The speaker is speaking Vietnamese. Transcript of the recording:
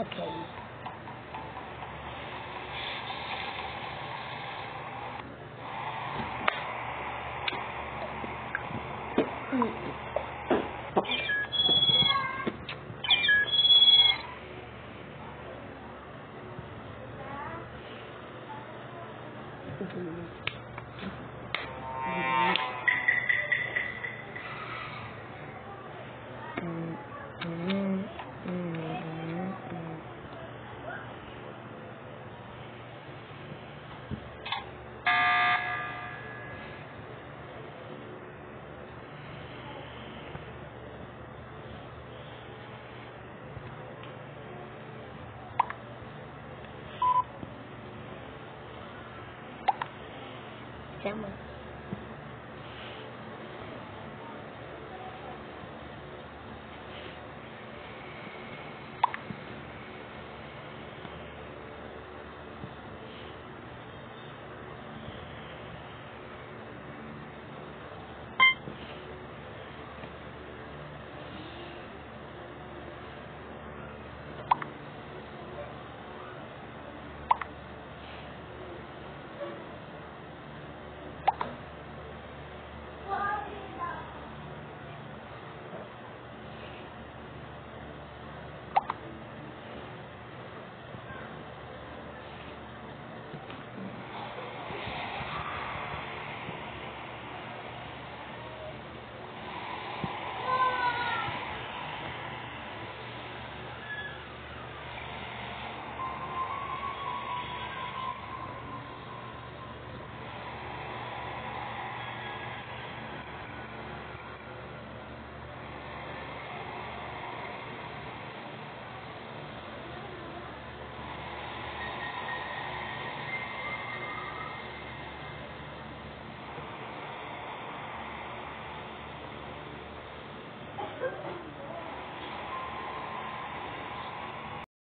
Okay. Mm-hmm. camera.